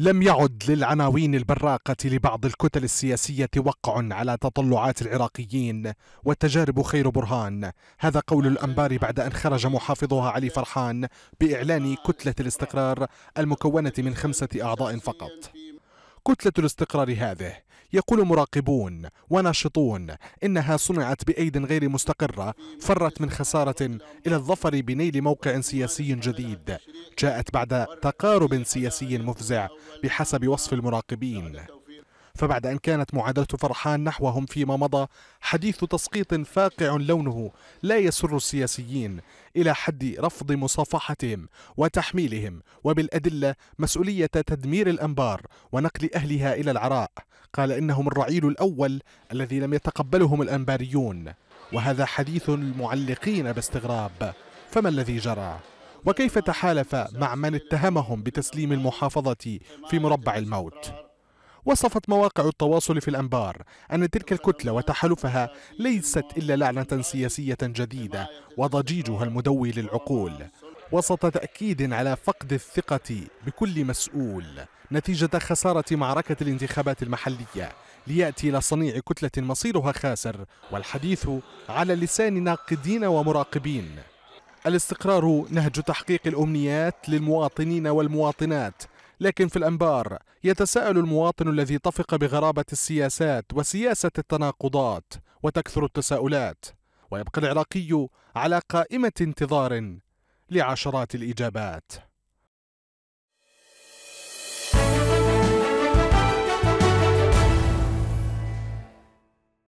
لم يعد للعناوين البراقة لبعض الكتل السياسية وقع على تطلعات العراقيين والتجارب خير برهان. هذا قول الأنبار بعد أن خرج محافظها علي فرحان بإعلان كتلة الاستقرار المكونة من خمسة أعضاء فقط. كتلة الاستقرار هذه. يقول مراقبون وناشطون إنها صنعت بأيد غير مستقرة فرت من خسارة إلى الظفر بنيل موقع سياسي جديد. جاءت بعد تقارب سياسي مفزع بحسب وصف المراقبين. فبعد أن كانت معادلة فرحان نحوهم فيما مضى حديث تسقيط فاقع لونه لا يسر السياسيين إلى حد رفض مصافحتهم وتحميلهم وبالأدلة مسؤولية تدمير الأنبار ونقل أهلها إلى العراء قال إنهم الرعيل الأول الذي لم يتقبلهم الأنباريون وهذا حديث المعلقين باستغراب فما الذي جرى؟ وكيف تحالف مع من اتهمهم بتسليم المحافظة في مربع الموت؟ وصفت مواقع التواصل في الأنبار أن تلك الكتلة وتحالفها ليست إلا لعنة سياسية جديدة وضجيجها المدوي للعقول وسط تأكيد على فقد الثقة بكل مسؤول. نتيجة خسارة معركة الانتخابات المحلية ليأتي إلى صنيع كتلة مصيرها خاسر والحديث على لسان ناقدين ومراقبين. الاستقرار نهج تحقيق الأمنيات للمواطنين والمواطنات لكن في الأنبار يتساءل المواطن الذي طفق بغرابة السياسات وسياسة التناقضات وتكثر التساؤلات ويبقى العراقي على قائمة انتظار لعشرات الإجابات.